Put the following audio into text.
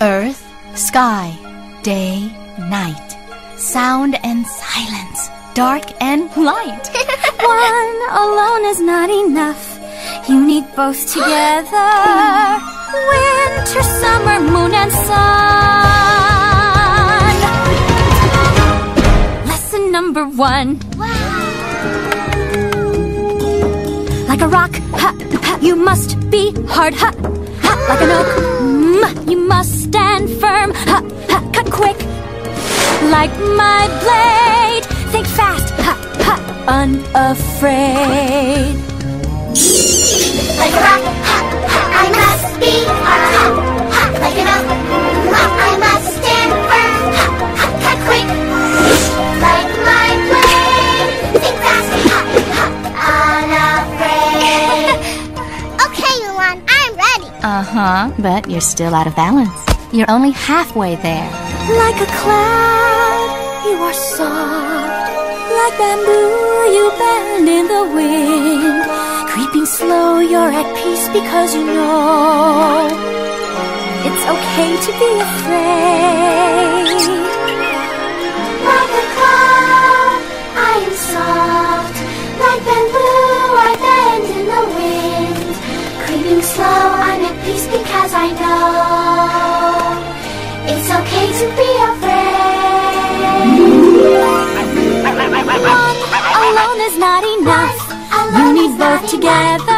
Earth, sky, day, night. Sound and silence, dark and light. One alone is not enough. You need both together. Winter, summer, moon, and sun. Lesson number one. Like a rock, ha, you must be hard, ha, ha, like an oak. Mm, you must stand firm, ha, ha, cut quick. Like my blade, think fast, ha, ha, unafraid. Like a rock, ha, ha, I must be Uh huh, but you're still out of balance. You're only halfway there. Like a cloud, you are soft. Like bamboo, you bend in the wind. Creeping slow, you're at peace because you know it's okay to be afraid. Peace because I know it's okay to be afraid. One alone is not enough. You need both together.